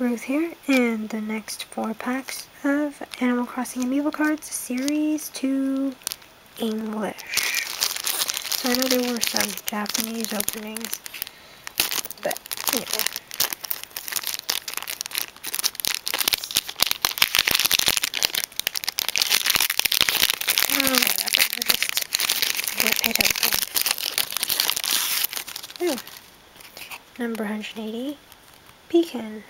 Ruth here, and the next four packs of Animal Crossing Amiibo cards, Series 2 English. So I know there were some Japanese openings, but anyway. Um, Ooh. Number 180, Pecan.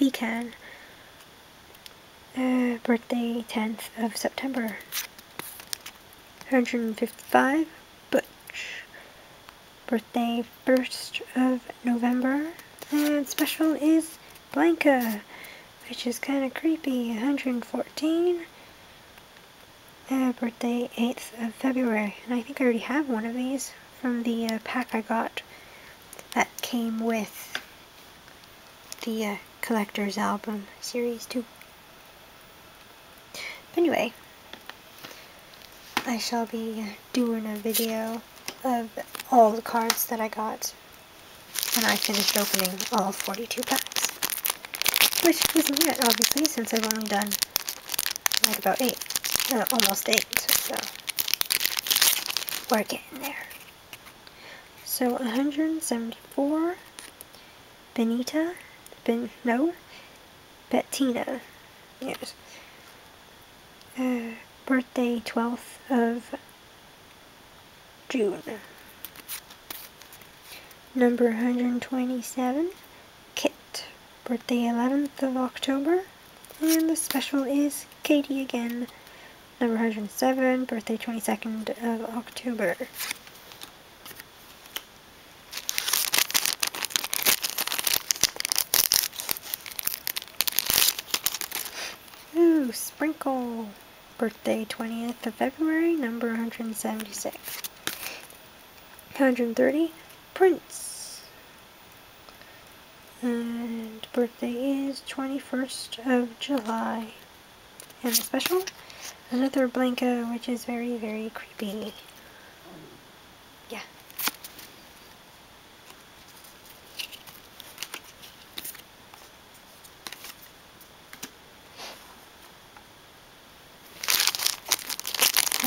Pecan. Uh, birthday 10th of September. 155, Butch. Birthday 1st of November. And special is Blanca, which is kind of creepy. 114. Uh, birthday 8th of February. And I think I already have one of these from the uh, pack I got that came with the uh, collector's album series 2. Anyway, I shall be doing a video of all the cards that I got when I finished opening all 42 packs. Which isn't yet, obviously, since I've only done like about 8, uh, almost 8, so we're getting there. So 174, Benita, Ben, no, Bettina, yes. Uh, birthday 12th of June. Number 127, Kitt, birthday 11th of October. And the special is Katie again, number 107, birthday 22nd of October. Sprinkle. Birthday 20th of February, number 176. 130, Prince. And birthday is 21st of July. And the special, another Blanca, which is very, very creepy. Yeah.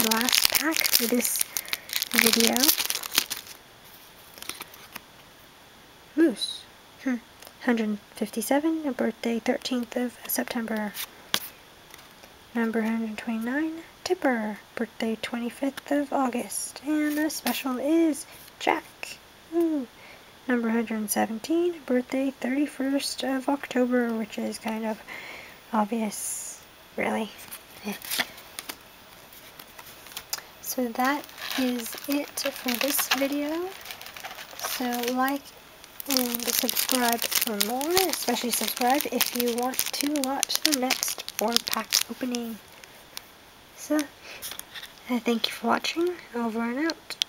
Last pack for this video. Moose. Hmm. 157, a birthday 13th of September. Number 129, Tipper, birthday 25th of August. And the special is Jack. Ooh. Number 117, birthday 31st of October, which is kind of obvious, really. So that is it for this video. So like and subscribe for more, especially subscribe if you want to watch the next four pack opening. So, uh, thank you for watching, over and out.